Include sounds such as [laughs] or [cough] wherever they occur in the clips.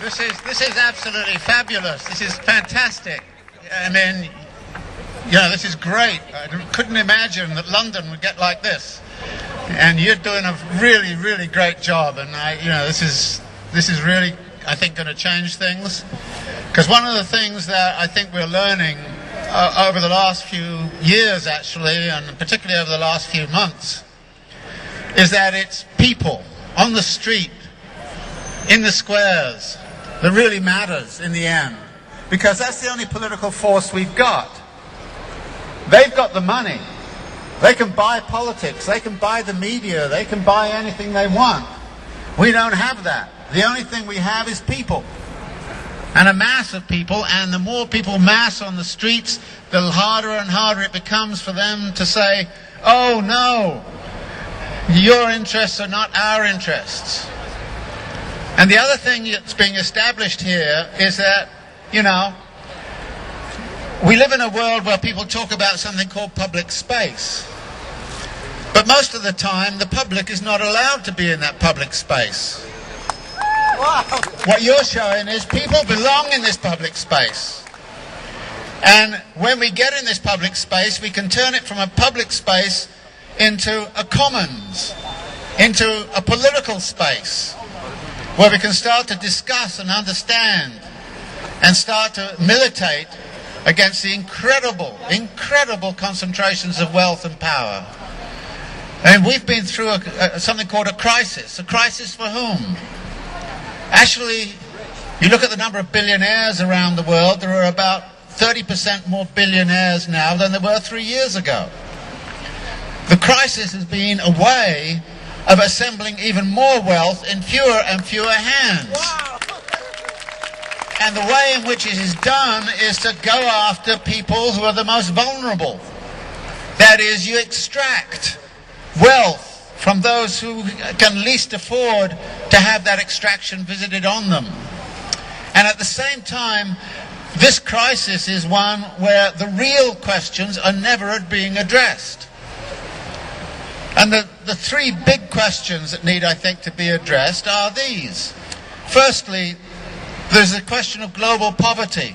This is this is absolutely fabulous. This is fantastic. I mean, know, this is great. I couldn't imagine that London would get like this. And you're doing a really, really great job. And I, you know, this is this is really, I think, going to change things. Because one of the things that I think we're learning uh, over the last few years, actually, and particularly over the last few months, is that it's people on the street, in the squares, that really matters in the end. Because that's the only political force we've got. They've got the money. They can buy politics. They can buy the media. They can buy anything they want. We don't have that. The only thing we have is people. And a mass of people, and the more people mass on the streets, the harder and harder it becomes for them to say, oh no, your interests are not our interests. And the other thing that's being established here is that, you know, we live in a world where people talk about something called public space. But most of the time, the public is not allowed to be in that public space. What you're showing is people belong in this public space. And when we get in this public space, we can turn it from a public space into a commons, into a political space, where we can start to discuss and understand and start to militate against the incredible, incredible concentrations of wealth and power. And we've been through a, a, something called a crisis. A crisis for whom? Actually, you look at the number of billionaires around the world, there are about 30% more billionaires now than there were three years ago. The crisis has been a way of assembling even more wealth in fewer and fewer hands. Wow. And the way in which it is done is to go after people who are the most vulnerable. That is, you extract wealth from those who can least afford to have that extraction visited on them. And at the same time, this crisis is one where the real questions are never being addressed. And the, the three big questions that need, I think, to be addressed are these. Firstly, there's a question of global poverty.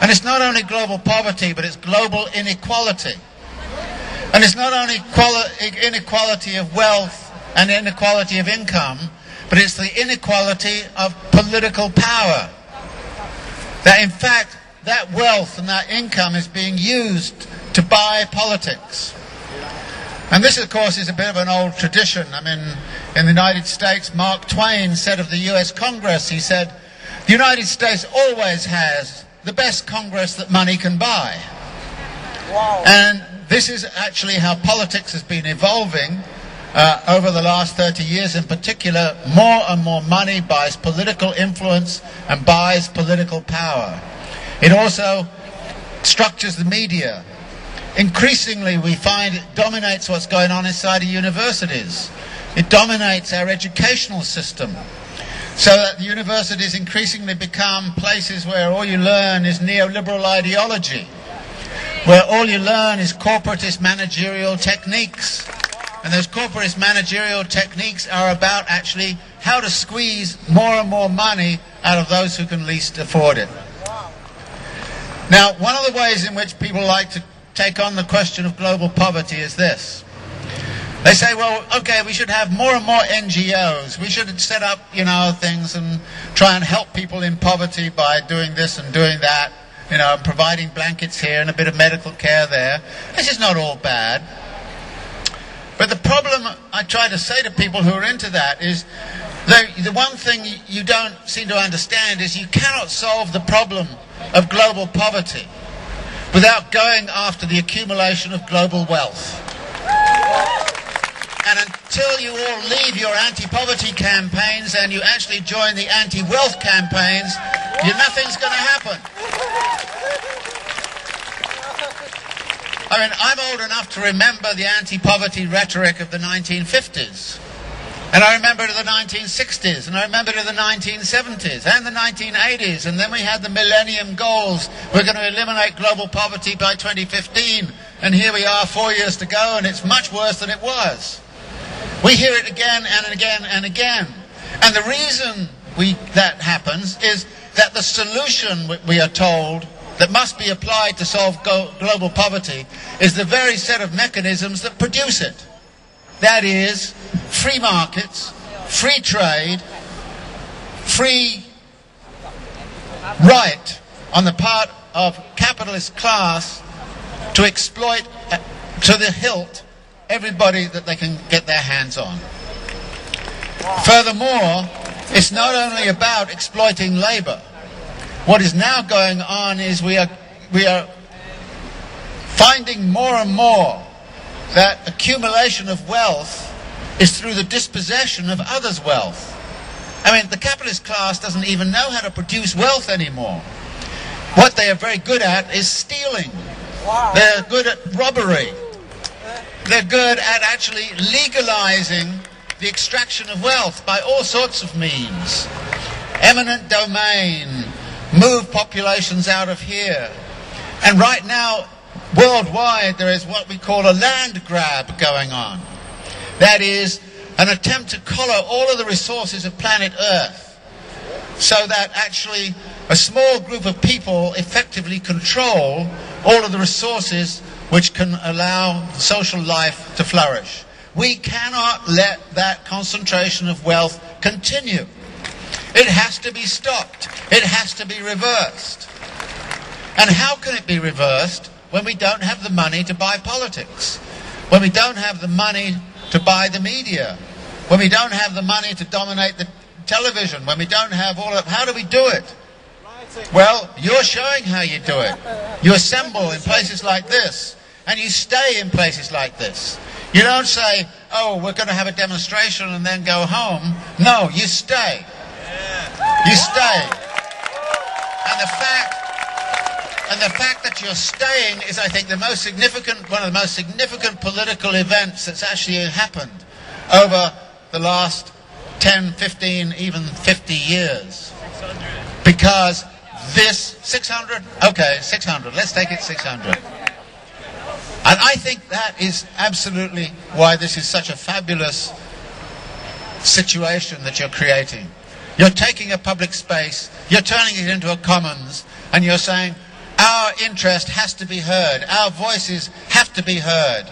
And it's not only global poverty, but it's global inequality. And it's not only inequality of wealth and inequality of income, but it's the inequality of political power. That in fact, that wealth and that income is being used to buy politics. And this, of course, is a bit of an old tradition. I mean, in the United States, Mark Twain said of the US Congress, he said, the United States always has the best Congress that money can buy. Wow. And this is actually how politics has been evolving uh, over the last 30 years in particular. More and more money buys political influence and buys political power. It also structures the media. Increasingly, we find it dominates what's going on inside of universities. It dominates our educational system. So that the universities increasingly become places where all you learn is neoliberal ideology, where all you learn is corporatist managerial techniques. And those corporatist managerial techniques are about actually how to squeeze more and more money out of those who can least afford it. Now, one of the ways in which people like to take on the question of global poverty is this. They say, well, okay, we should have more and more NGOs. We should set up, you know, things and try and help people in poverty by doing this and doing that, you know, providing blankets here and a bit of medical care there. This is not all bad. But the problem I try to say to people who are into that is the, the one thing you don't seem to understand is you cannot solve the problem of global poverty without going after the accumulation of global wealth. And until you all leave your anti-poverty campaigns and you actually join the anti-wealth campaigns, nothing's going to happen. I mean, I'm old enough to remember the anti-poverty rhetoric of the 1950s. And I remember the 1960s, and I remember the 1970s, and the 1980s, and then we had the Millennium Goals. We're going to eliminate global poverty by 2015, and here we are, four years to go, and it's much worse than it was. We hear it again and again and again. And the reason we, that happens is that the solution we are told that must be applied to solve global poverty is the very set of mechanisms that produce it. That is, free markets, free trade, free right on the part of capitalist class to exploit uh, to the hilt everybody that they can get their hands on. Furthermore, it's not only about exploiting labor. What is now going on is we are, we are finding more and more that accumulation of wealth is through the dispossession of others' wealth. I mean, the capitalist class doesn't even know how to produce wealth anymore. What they are very good at is stealing. Wow. They're good at robbery. They're good at actually legalizing the extraction of wealth by all sorts of means. Eminent domain, move populations out of here. And right now, worldwide, there is what we call a land grab going on. That is, an attempt to collar all of the resources of planet Earth so that actually a small group of people effectively control all of the resources which can allow social life to flourish. We cannot let that concentration of wealth continue. It has to be stopped. It has to be reversed. And how can it be reversed when we don't have the money to buy politics? When we don't have the money to buy the media? When we don't have the money to dominate the television? When we don't have all of how do we do it? Well, you're showing how you do it. You assemble in places like this and you stay in places like this. You don't say, oh, we're going to have a demonstration and then go home. No, you stay. You stay. And the fact and the fact that you're staying is, I think, the most significant, one of the most significant political events that's actually happened over the last 10, 15, even 50 years. Because this, 600? Okay, 600. Let's take it 600. And I think that is absolutely why this is such a fabulous situation that you're creating. You're taking a public space, you're turning it into a commons, and you're saying, our interest has to be heard, our voices have to be heard.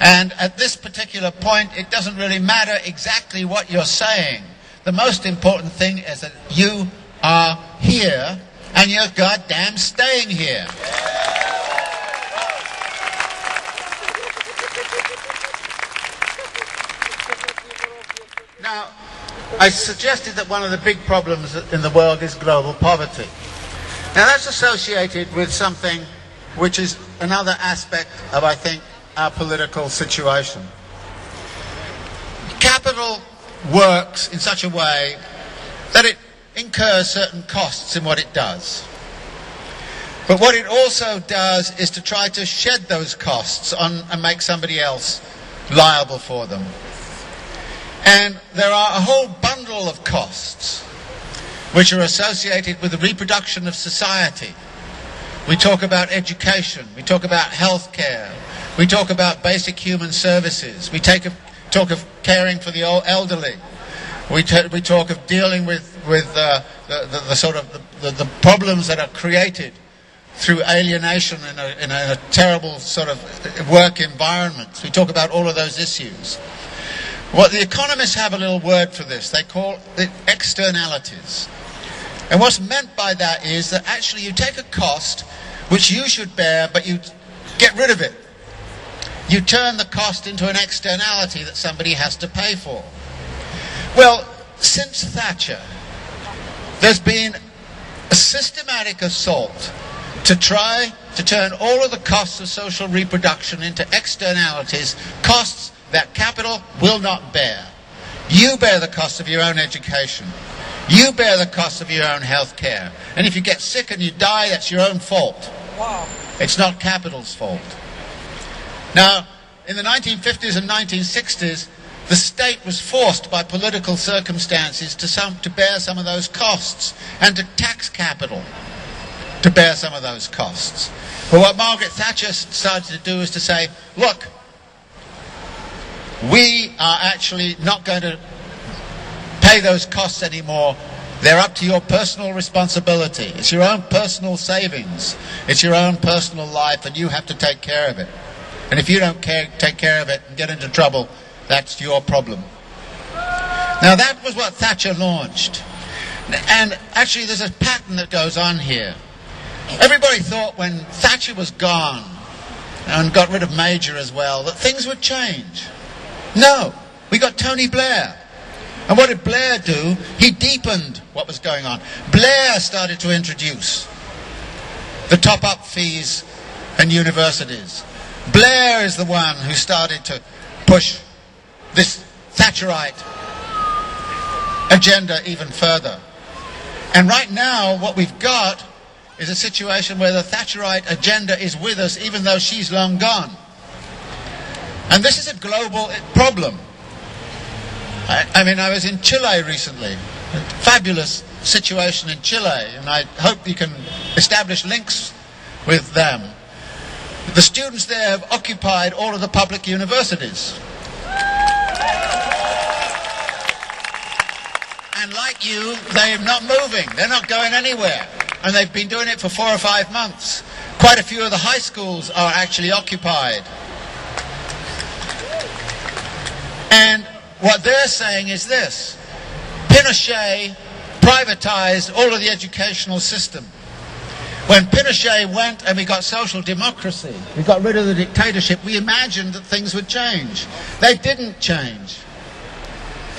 And at this particular point, it doesn't really matter exactly what you're saying. The most important thing is that you are here and you're goddamn staying here. Now, I suggested that one of the big problems in the world is global poverty. Now, that's associated with something which is another aspect of, I think, our political situation. Capital works in such a way that it incurs certain costs in what it does. But what it also does is to try to shed those costs on and make somebody else liable for them. And there are a whole bundle of costs which are associated with the reproduction of society. We talk about education, we talk about health care, we talk about basic human services, we take a, talk of caring for the elderly, we, we talk of dealing with, with uh, the, the, the, sort of the, the, problems that are created through alienation in a, in a terrible sort of work environment. We talk about all of those issues. What the economists have a little word for this. They call it externalities. And what's meant by that is that actually you take a cost which you should bear, but you get rid of it. You turn the cost into an externality that somebody has to pay for. Well, since Thatcher, there's been a systematic assault to try to turn all of the costs of social reproduction into externalities, costs that capital will not bear. You bear the cost of your own education. You bear the cost of your own health care. And if you get sick and you die, that's your own fault. Wow. It's not capital's fault. Now, in the 1950s and 1960s, the state was forced by political circumstances to, some, to bear some of those costs and to tax capital to bear some of those costs. But what Margaret Thatcher started to do is to say, look, we are actually not going to pay those costs anymore, they're up to your personal responsibility. It's your own personal savings. It's your own personal life, and you have to take care of it. And if you don't care, take care of it and get into trouble, that's your problem. Now, that was what Thatcher launched. And actually, there's a pattern that goes on here. Everybody thought when Thatcher was gone and got rid of Major as well that things would change. No, we got Tony Blair. And what did Blair do? He deepened what was going on. Blair started to introduce the top up fees and universities. Blair is the one who started to push this Thatcherite agenda even further. And right now, what we've got is a situation where the Thatcherite agenda is with us even though she's long gone. And this is a global problem. I, I mean, I was in Chile recently. Fabulous situation in Chile, and I hope you can establish links with them. The students there have occupied all of the public universities. And like you, they're not moving. They're not going anywhere and they've been doing it for four or five months. Quite a few of the high schools are actually occupied. And what they're saying is this Pinochet privatized all of the educational system. When Pinochet went and we got social democracy, we got rid of the dictatorship, we imagined that things would change. They didn't change.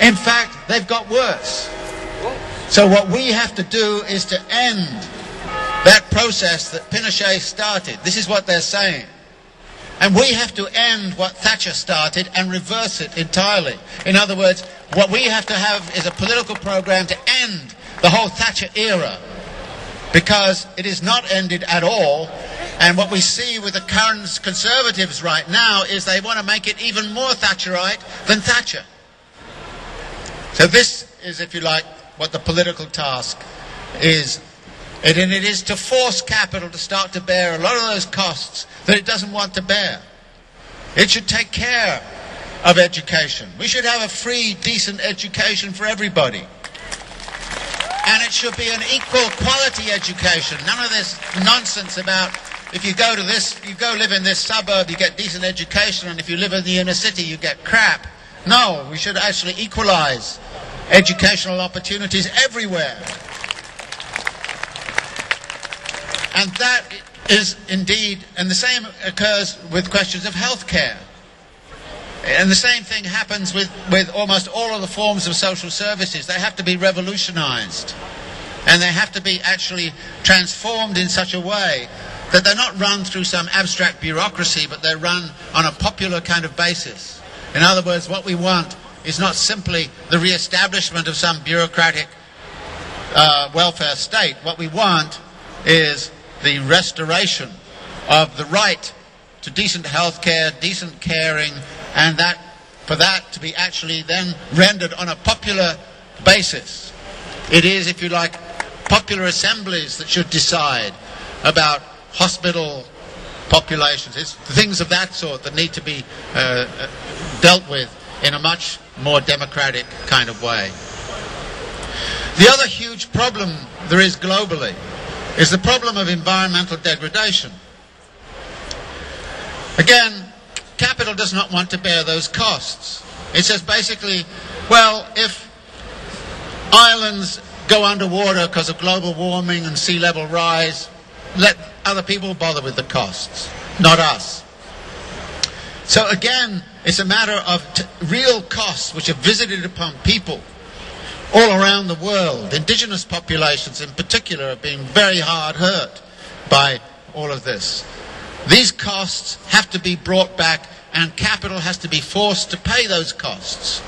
In fact, they've got worse. So what we have to do is to end that process that Pinochet started. This is what they're saying. And we have to end what Thatcher started and reverse it entirely. In other words, what we have to have is a political program to end the whole Thatcher era. Because it is not ended at all. And what we see with the current conservatives right now is they want to make it even more Thatcherite than Thatcher. So this is, if you like, what the political task is. And it is to force capital to start to bear a lot of those costs that it doesn't want to bear. It should take care of education. We should have a free, decent education for everybody. And it should be an equal quality education. None of this nonsense about if you go to this, you go live in this suburb, you get decent education, and if you live in the inner city, you get crap. No, we should actually equalize educational opportunities everywhere. And that is indeed, and the same occurs with questions of healthcare. And the same thing happens with, with almost all of the forms of social services. They have to be revolutionized. And they have to be actually transformed in such a way that they're not run through some abstract bureaucracy, but they're run on a popular kind of basis. In other words, what we want is not simply the re-establishment of some bureaucratic uh, welfare state. What we want is the restoration of the right to decent health care, decent caring, and that for that to be actually then rendered on a popular basis. It is, if you like, popular assemblies that should decide about hospital populations. It's things of that sort that need to be uh, uh dealt with in a much more democratic kind of way. The other huge problem there is globally is the problem of environmental degradation. Again, capital does not want to bear those costs. It says basically, well, if islands go underwater because of global warming and sea level rise, let other people bother with the costs, not us. So again, it's a matter of real costs which are visited upon people all around the world. Indigenous populations in particular are being very hard hurt by all of this. These costs have to be brought back and capital has to be forced to pay those costs.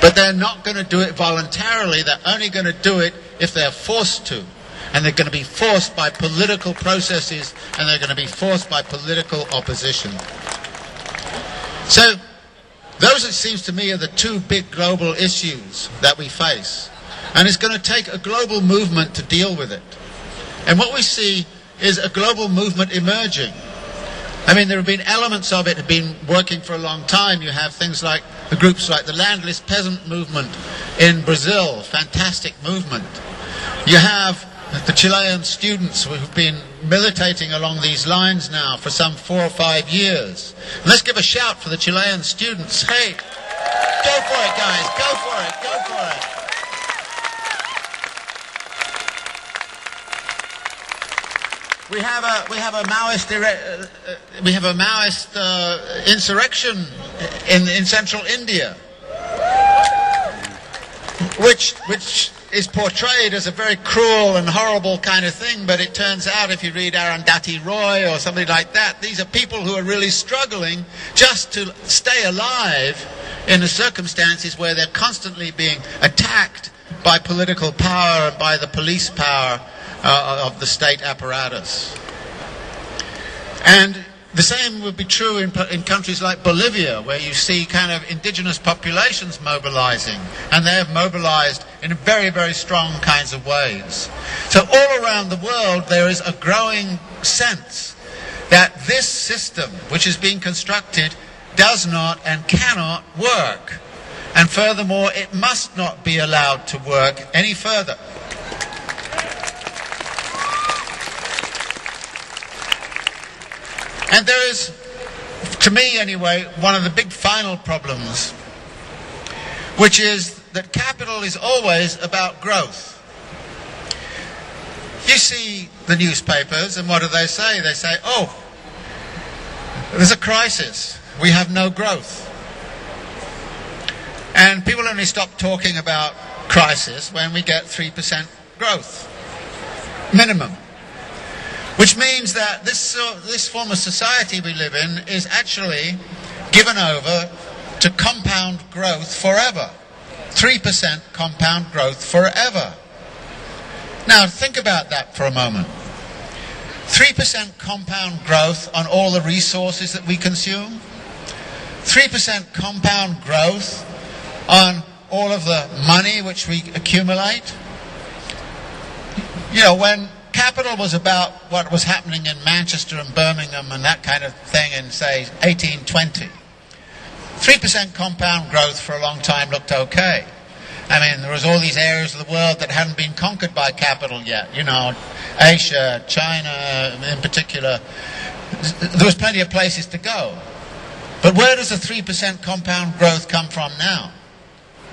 But they're not going to do it voluntarily. They're only going to do it if they're forced to. And they're going to be forced by political processes and they're going to be forced by political opposition. So, those, it seems to me, are the two big global issues that we face. And it's going to take a global movement to deal with it. And what we see is a global movement emerging. I mean, there have been elements of it have been working for a long time. You have things like the groups like the landless peasant movement in Brazil, fantastic movement. You have the Chilean students who've been militating along these lines now for some four or five years. Let's give a shout for the Chilean students. Hey, go for it, guys. Go for it. Go for it. We have a we have a Maoist uh, uh, we have a Maoist uh, insurrection in in central India, which which is portrayed as a very cruel and horrible kind of thing, but it turns out if you read Arundhati Roy or somebody like that, these are people who are really struggling just to stay alive in the circumstances where they're constantly being attacked by political power and by the police power uh, of the state apparatus. And the same would be true in, in countries like Bolivia, where you see kind of indigenous populations mobilizing, and they have mobilized in very, very strong kinds of ways. So all around the world, there is a growing sense that this system, which is being constructed, does not and cannot work. And furthermore, it must not be allowed to work any further. And there is, to me anyway, one of the big final problems, which is that capital is always about growth. You see the newspapers, and what do they say? They say, oh, there's a crisis. We have no growth. And people only stop talking about crisis when we get 3% growth. Minimum. Which means that this, uh, this form of society we live in is actually given over to compound growth forever. 3% compound growth forever. Now, think about that for a moment. 3% compound growth on all the resources that we consume. 3% compound growth on all of the money which we accumulate. You know, when capital was about what was happening in Manchester and Birmingham and that kind of thing in, say, 1820. 3% compound growth for a long time looked okay. I mean, there was all these areas of the world that hadn't been conquered by capital yet. You know, Asia, China in particular. There was plenty of places to go. But where does the 3% compound growth come from now?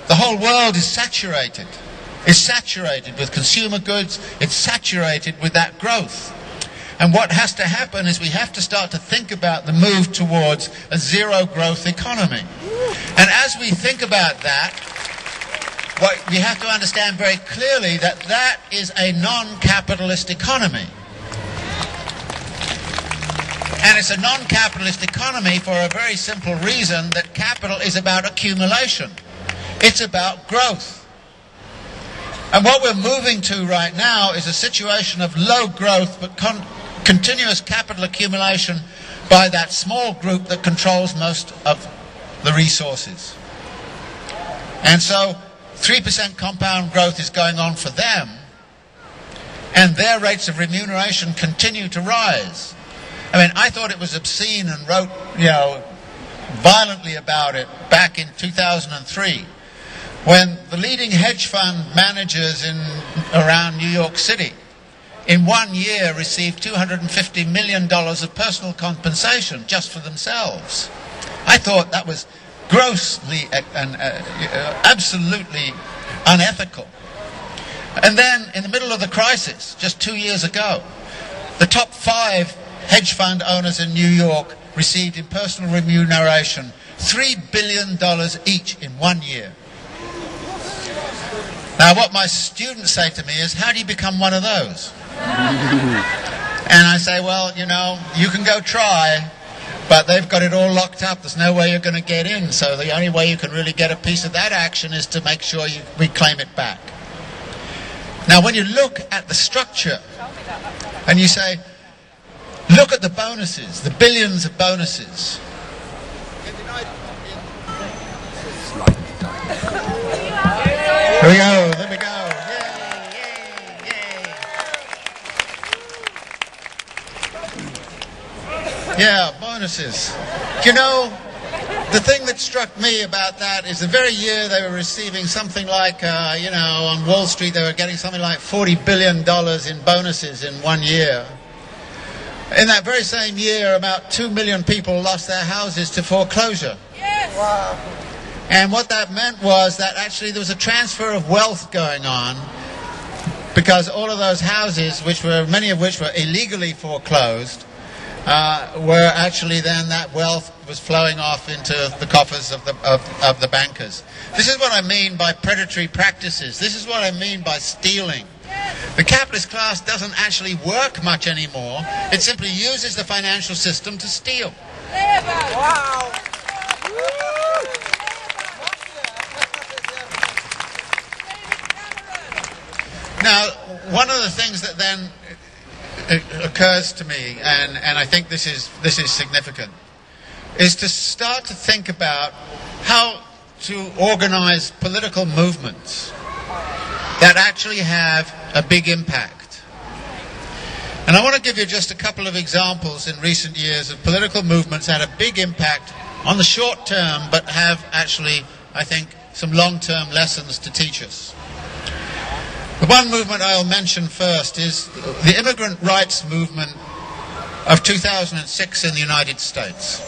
The whole world is saturated is saturated with consumer goods, it's saturated with that growth. And what has to happen is we have to start to think about the move towards a zero growth economy. And as we think about that, what we have to understand very clearly that that is a non-capitalist economy. And it's a non-capitalist economy for a very simple reason that capital is about accumulation. It's about growth. And what we're moving to right now is a situation of low growth but con- continuous capital accumulation by that small group that controls most of the resources. And so 3% compound growth is going on for them, and their rates of remuneration continue to rise. I mean, I thought it was obscene and wrote, you know, violently about it back in 2003 when the leading hedge fund managers in around New York City in one year received $250 million of personal compensation just for themselves. I thought that was grossly and uh, uh, absolutely unethical. And then, in the middle of the crisis, just two years ago, the top five hedge fund owners in New York received in personal remuneration $3 billion each in one year. Now, what my students say to me is, How do you become one of those? [laughs] and I say, Well, you know, you can go try, but they've got it all locked up. There's no way you're going to get in. So the only way you can really get a piece of that action is to make sure you reclaim it back. Now, when you look at the structure and you say, look at the bonuses, the billions of bonuses. Here we go. There we go. Yay, yay, yay. Yeah, bonuses. You know, the thing that struck me about that is the very year they were receiving something like, uh, you know, on Wall Street they were getting something like $40 billion in bonuses in one year. In that very same year, about 2 million people lost their houses to foreclosure. Yes. Wow. And what that meant was that actually there was a transfer of wealth going on because all of those houses, which were many of which were illegally foreclosed, uh, were actually then that wealth was flowing off into the coffers of the, of, of the bankers. This is what I mean by predatory practices. This is what I mean by stealing. The capitalist class doesn't actually work much anymore. It simply uses the financial system to steal. Wow. Now, one of the things that then uh, occurs to me, and, and I think this is, this is significant, is to start to think about how to organize political movements that actually have a big impact. And I want to give you just a couple of examples in recent years of political movements that had a big impact on the short term, but have actually, I think, some long term lessons to teach us. The one movement I'll mention first is the immigrant rights movement of 2006 in the United States.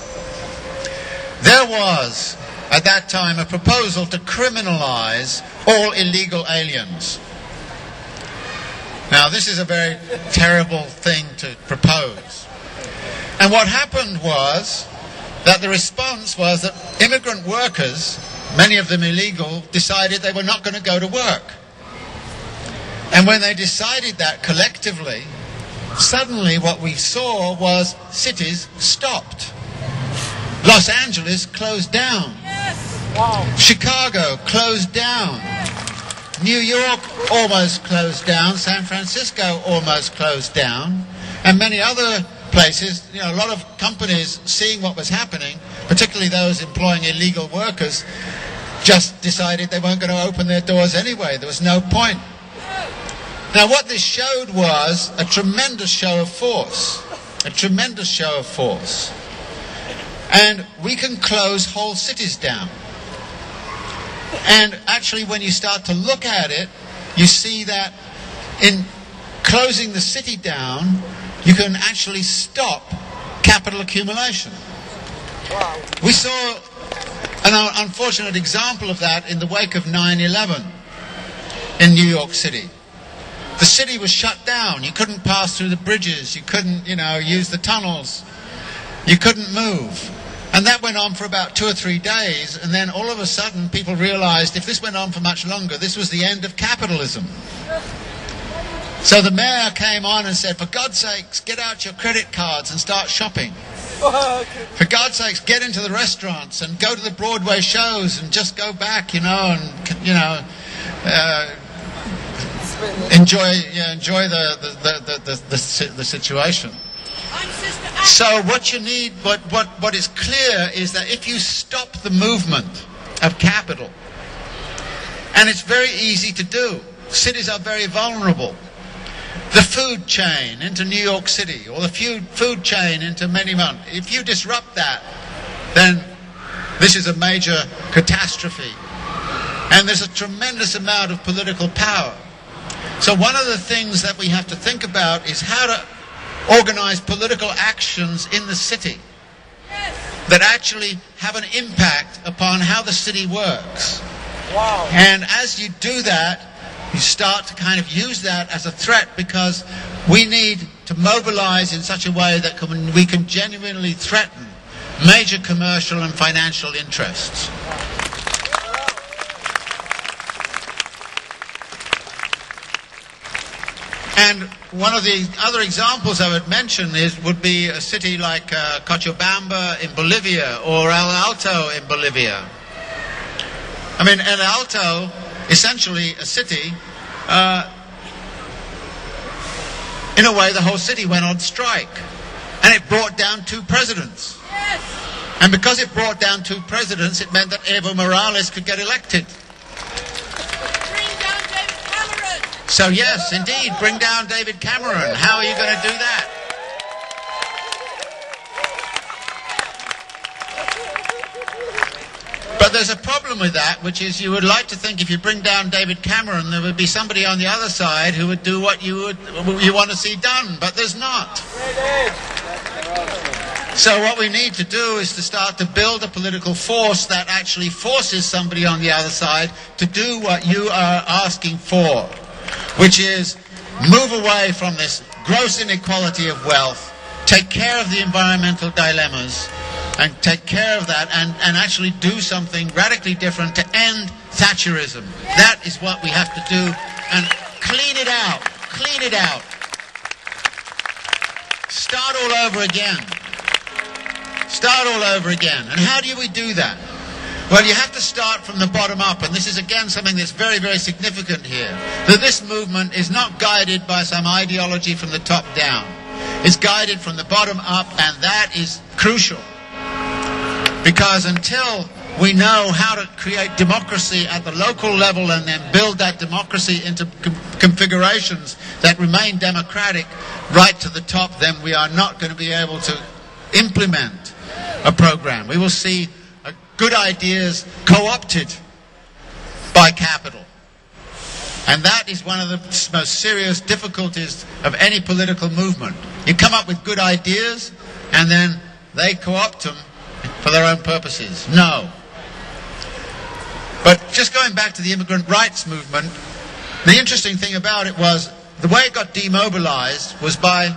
There was, at that time, a proposal to criminalize all illegal aliens. Now, this is a very terrible thing to propose. And what happened was that the response was that immigrant workers, many of them illegal, decided they were not going to go to work. And when they decided that collectively, suddenly what we saw was cities stopped. Los Angeles closed down. Yes. Wow. Chicago closed down. Yes. New York almost closed down. San Francisco almost closed down. And many other places, you know, a lot of companies seeing what was happening, particularly those employing illegal workers, just decided they weren't going to open their doors anyway. There was no point. Now, what this showed was a tremendous show of force. A tremendous show of force. And we can close whole cities down. And actually, when you start to look at it, you see that in closing the city down, you can actually stop capital accumulation. Wow. We saw an unfortunate example of that in the wake of 9 11 in New York City the city was shut down. You couldn't pass through the bridges. You couldn't, you know, use the tunnels. You couldn't move. And that went on for about two or three days. And then all of a sudden, people realized if this went on for much longer, this was the end of capitalism. So the mayor came on and said, For God's sakes, get out your credit cards and start shopping. For God's sakes, get into the restaurants and go to the Broadway shows and just go back, you know, and, you know, uh, enjoy yeah, enjoy the the, the, the, the, the situation. So what you need, what, what, what is clear is that if you stop the movement of capital, and it's very easy to do, cities are very vulnerable. The food chain into New York City, or the food, food chain into many months, if you disrupt that, then this is a major catastrophe. And there's a tremendous amount of political power. So one of the things that we have to think about is how to organize political actions in the city that actually have an impact upon how the city works. Wow. And as you do that, you start to kind of use that as a threat because we need to mobilize in such a way that can, we can genuinely threaten major commercial and financial interests. And one of the other examples I would mention is would be a city like uh, Cochabamba in Bolivia or El Alto in Bolivia. I mean, El Alto, essentially a city, uh, in a way, the whole city went on strike. And it brought down two presidents. Yes. And because it brought down two presidents, it meant that Evo Morales could get elected. So, yes, indeed, bring down David Cameron. How are you going to do that? But there's a problem with that, which is you would like to think if you bring down David Cameron, there would be somebody on the other side who would do what you would you want to see done, but there's not. So what we need to do is to start to build a political force that actually forces somebody on the other side to do what you are asking for, which is move away from this gross inequality of wealth, take care of the environmental dilemmas, and take care of that and, and actually do something radically different to end Thatcherism. That is what we have to do and clean it out. Clean it out. Start all over again. Start all over again. And how do we do that? Well, you have to start from the bottom up, and this is again something that's very, very significant here. That this movement is not guided by some ideology from the top down. It's guided from the bottom up, and that is crucial. Because until we know how to create democracy at the local level and then build that democracy into com- configurations that remain democratic right to the top, then we are not going to be able to implement a program. We will see good ideas co opted by capital. And that is one of the most serious difficulties of any political movement. You come up with good ideas and then they co opt them for their own purposes. No. But just going back to the immigrant rights movement, the interesting thing about it was the way it got demobilized was by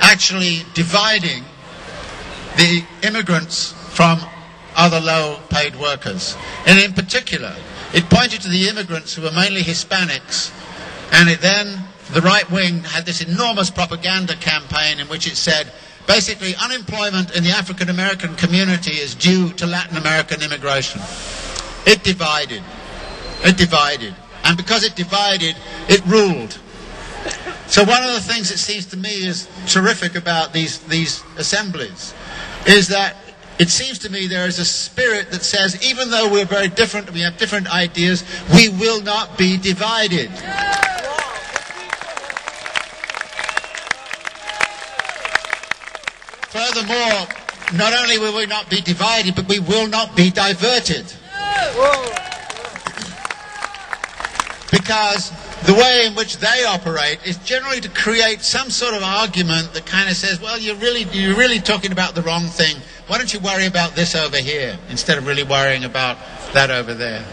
actually dividing the immigrants from other low paid workers. And in particular, it pointed to the immigrants who were mainly Hispanics, and it then, the right wing had this enormous propaganda campaign in which it said, basically, unemployment in the African American community is due to Latin American immigration. It divided. It divided. And because it divided, it ruled. So one of the things that seems to me is terrific about these, these assemblies is that it seems to me there is a spirit that says even though we're very different, we have different ideas, we will not be divided. Furthermore, not only will we not be divided, but we will not be diverted. Because the way in which they operate is generally to create some sort of argument that kind of says, well, you're really, you're really talking about the wrong thing. Why don't you worry about this over here instead of really worrying about that over there?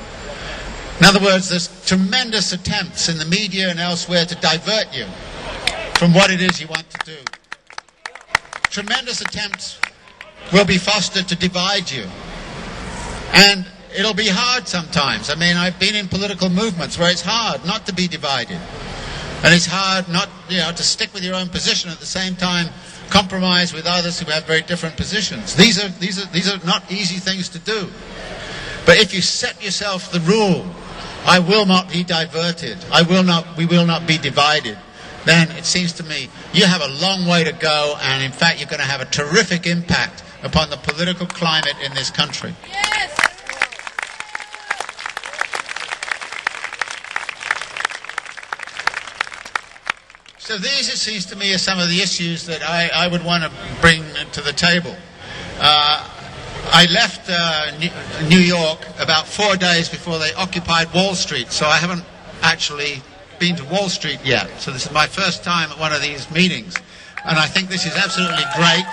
In other words, there's tremendous attempts in the media and elsewhere to divert you from what it is you want to do. Tremendous attempts will be fostered to divide you. And it'll be hard sometimes. I mean, I've been in political movements where it's hard not to be divided. And it's hard not, you know, to stick with your own position at the same time compromise with others who have very different positions. These are, these are, these are not easy things to do. But if you set yourself the rule, I will not be diverted, I will not, we will not be divided, then it seems to me you have a long way to go, and in fact, you're going to have a terrific impact upon the political climate in this country. Yes. So these, it seems to me, are some of the issues that I, I would want to bring to the table. Uh, I left uh, New- York about four days before they occupied Wall Street, so I haven't actually been to Wall Street yet. So this is my first time at one of these meetings, and I think this is absolutely great.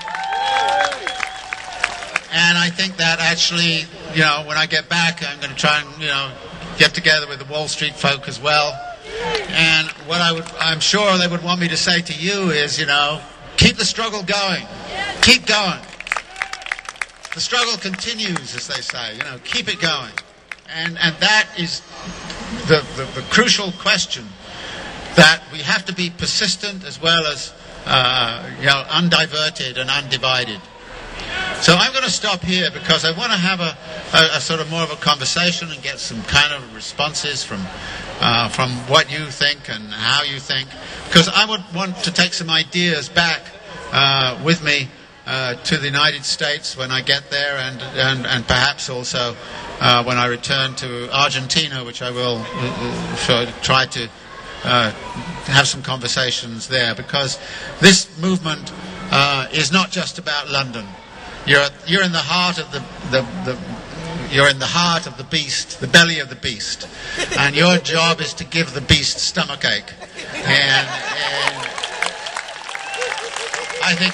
And I think that actually, you know, when I get back, I'm going to try and, you know, get together with the Wall Street folk as well. And what I would, I'm sure they would want me to say to you is, you know, keep the struggle going. Keep going. The struggle continues, as they say, you know, keep it going. And, and that is the, the, the crucial question that we have to be persistent as well as, uh, you know, undiverted and undivided. So I'm going to stop here because I want to have a, a, a sort of more of a conversation and get some kind of responses from uh, from what you think and how you think. Because I would want to take some ideas back uh, with me uh, to the United States when I get there, and and, and perhaps also uh, when I return to Argentina, which I will uh, uh, try to have some conversations there. Because this movement is not just about London. You're, you're in the heart of the, the, the you're in the heart of the beast, the belly of the beast, and your job is to give the beast stomachache. And, and I think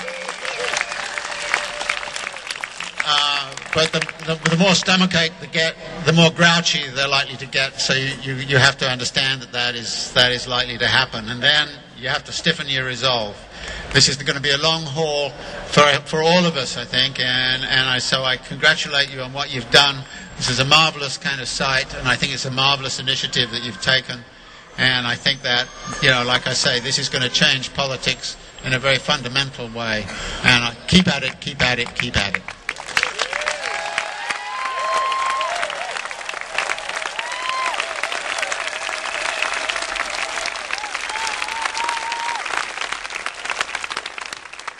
uh, but the, the, the more stomachache they get, the more grouchy they're likely to get. So you, you, you have to understand that that is, that is likely to happen. And then you have to stiffen your resolve. This is going to be a long haul for, for all of us, I think. And, and I, so I congratulate you on what you've done. This is a marvelous kind of site, and I think it's a marvelous initiative that you've taken. And I think that, you know, like I say, this is going to change politics in a very fundamental way. And I, keep at it, keep at it, keep at it.